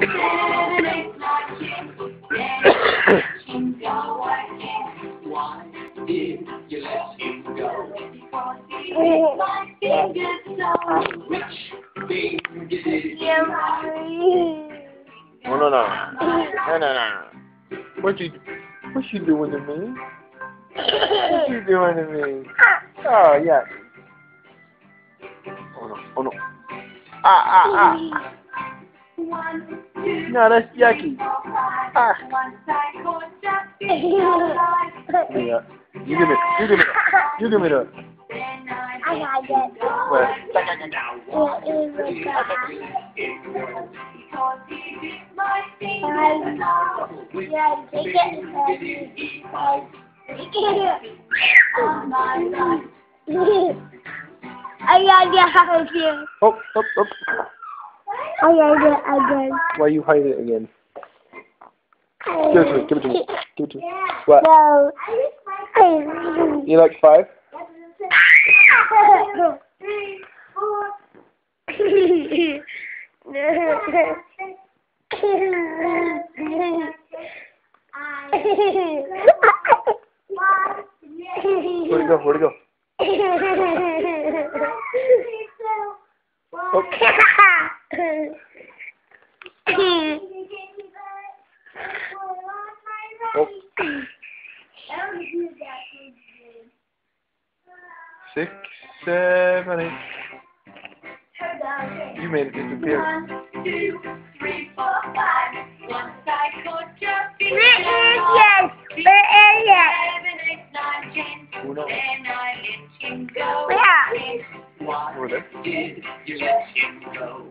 No, no, no. No, no, no. What you, what you doing to me? What you doing to me? Oh, yeah. Oh, no. Oh, no. Ah, ah, ah. No, that's yucky. three, four, five. Ah. Once I caught just before Yeah. You give me, you give me, you give me the, I I got it. what? It is a guy. Because he bit my fingers so. Yeah, take it. Take it. On my right. I got it again. Oh, oh, oh. I got it again. Why you hide it again? Give it to me, give it to me, give it to me. What? No. You like five? Where'd it go? Where'd it go? Oh, six, seven, eight. You made it disappear. One, two, three, four, five. Once I caught your finger. Yes, Six, yes. seven, eight, nine, ten. Uno. Then I let him go. Yeah. Why Over there. you let him go?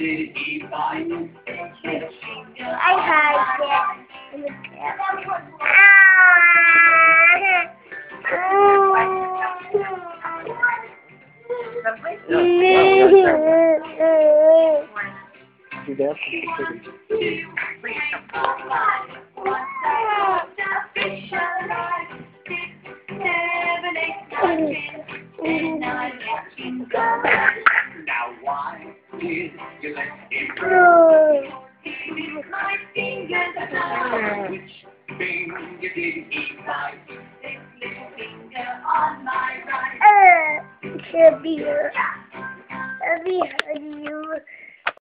I like it. you dance? Which finger did he bite? This little finger on my right. Uh, Should be, should be